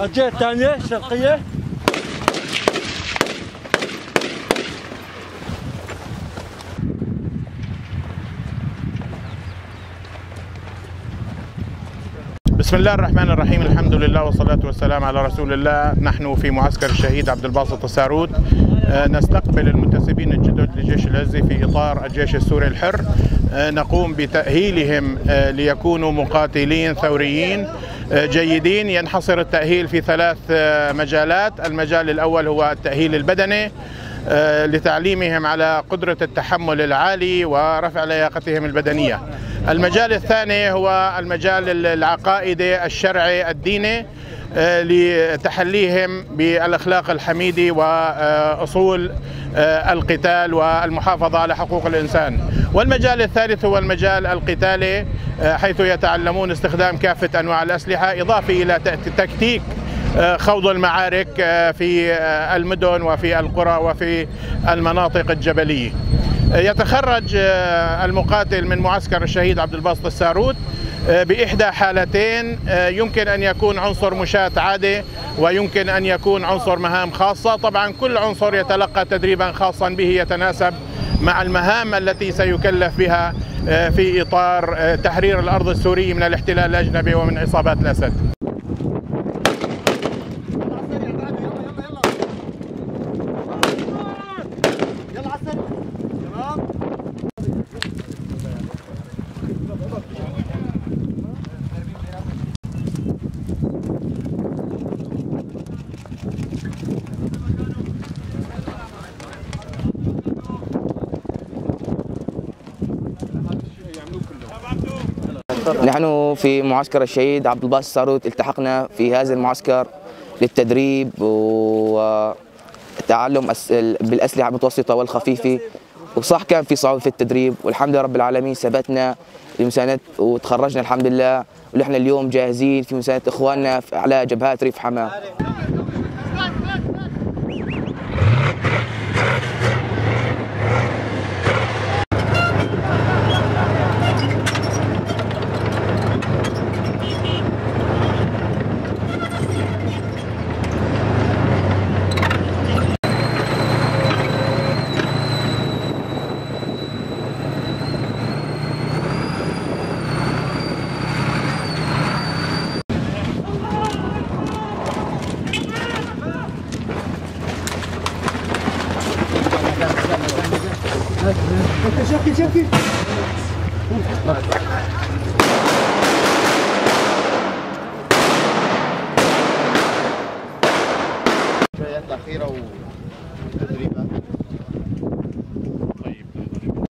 الجهة الثانية الشرقية بسم الله الرحمن الرحيم الحمد لله والصلاة والسلام على رسول الله نحن في معسكر الشهيد عبد الباسط الساروت نستقبل المنتسبين الجدد للجيش العزي في إطار الجيش السوري الحر نقوم بتأهيلهم ليكونوا مقاتلين ثوريين جيدين. ينحصر التأهيل في ثلاث مجالات. المجال الأول هو التأهيل البدني لتعليمهم على قدرة التحمل العالي ورفع لياقتهم البدنية. المجال الثاني هو المجال العقائدي الشرعي الديني. آه، لتحليهم بالأخلاق الحميدة وأصول آه، القتال والمحافظة على حقوق الإنسان. والمجال الثالث هو المجال القتالي آه، حيث يتعلمون استخدام كافة أنواع الأسلحة إضافة إلى تكتيك خوض المعارك في المدن وفي القرى وفي المناطق الجبلية. يتخرج آه، المقاتل من معسكر الشهيد عبد الباسط الساروت آه، بإحدى حالتين آه، يمكن أن يكون عنصر مشاة عادي ويمكن أن يكون عنصر مهام خاصة. طبعا كل عنصر يتلقى تدريبا خاصا به يتناسب مع المهام التي سيكلف بها في إطار تحرير الأرض السوري من الاحتلال الأجنبي ومن عصابات الأسد. نحن في معسكر الشهيد عبد الباسط الساروت التحقنا في هذا المعسكر للتدريب وتعلم بالأسلحة المتوسطة والخفيفة. وصح كان في صعوبة في التدريب. والحمد لله رب العالمين ثبتنا لمساندة وتخرجنا الحمد لله. ونحن اليوم جاهزين في مساندة إخواننا على جبهات ريف حماة. شكل شكل الأخيرة و